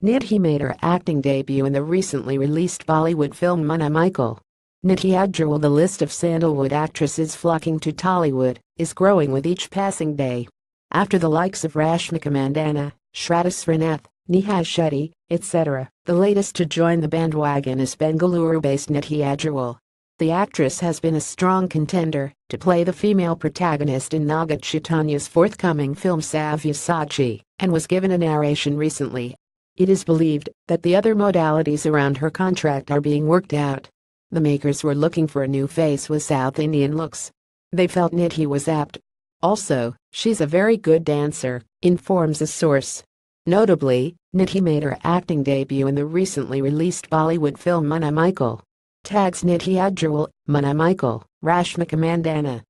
Nidhhi made her acting debut in the recently released Bollywood film Munna Michael. Nidhhi Agerwal the list of sandalwood actresses flocking to Tollywood is growing with each passing day. After the likes of Rashmika Mandanna, Shraddha Srinath, Neha Shetty, etc., the latest to join the bandwagon is Bengaluru-based Nidhhi Agerwal. The actress has been a strong contender to play the female protagonist in Naga Chaitanya's forthcoming film Savyasachi and was given a narration recently it is believed that the other modalities around her contract are being worked out. The makers were looking for a new face with South Indian looks. They felt Nidhhi was apt. Also, she's a very good dancer, informs a source. Notably, Nidhhi made her acting debut in the recently released Bollywood film Munna Michael. Tags Nidhhi Agerwal, Munna Michael, Rashmika Mandanna,